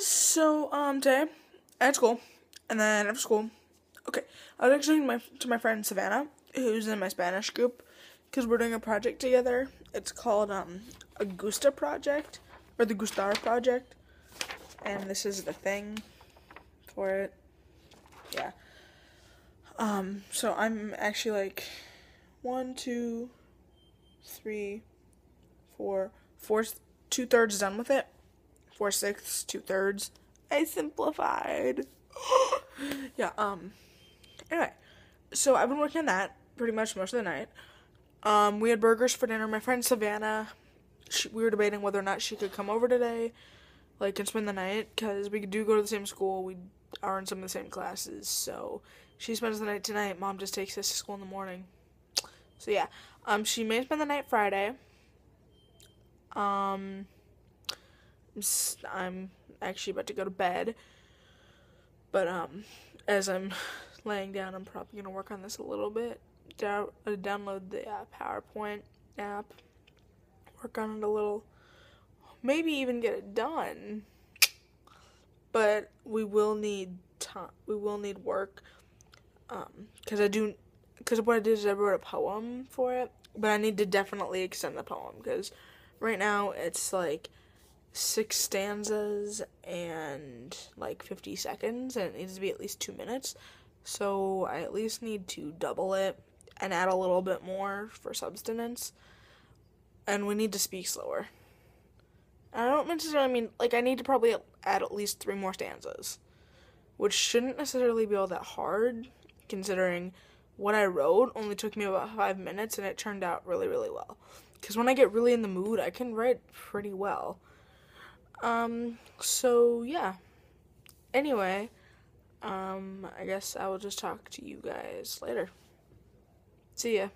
guys, so um today at school, and then after school, okay, I was actually my to my friend Savannah, who's in my Spanish group, because we're doing a project together. It's called um a Gusta project or the Gustar project, and this is the thing for it. Yeah. Um. So I'm actually like one, two, three, four, four, two thirds done with it four sixths, two thirds. I simplified. yeah, um anyway. So I've been working on that pretty much most of the night. Um, we had burgers for dinner. My friend Savannah, she, we were debating whether or not she could come over today, like, and spend the night, because we do go to the same school. We are in some of the same classes, so she spends the night tonight. Mom just takes us to school in the morning. So yeah, um, she may spend the night Friday. Um, I'm actually about to go to bed. But um, as I'm laying down, I'm probably gonna work on this a little bit. Uh, download the uh, PowerPoint app. Work on it a little. Maybe even get it done. But we will need time. We will need work. Um, cause I do. Cause what I did is I wrote a poem for it, but I need to definitely extend the poem because right now it's like six stanzas and like 50 seconds, and it needs to be at least two minutes. So I at least need to double it and add a little bit more for substance. And we need to speak slower. I don't necessarily mean, like, I need to probably add at least three more stanzas, which shouldn't necessarily be all that hard, considering what I wrote only took me about five minutes and it turned out really, really well. Because when I get really in the mood, I can write pretty well. Um, so yeah. Anyway, um, I guess I will just talk to you guys later. See ya.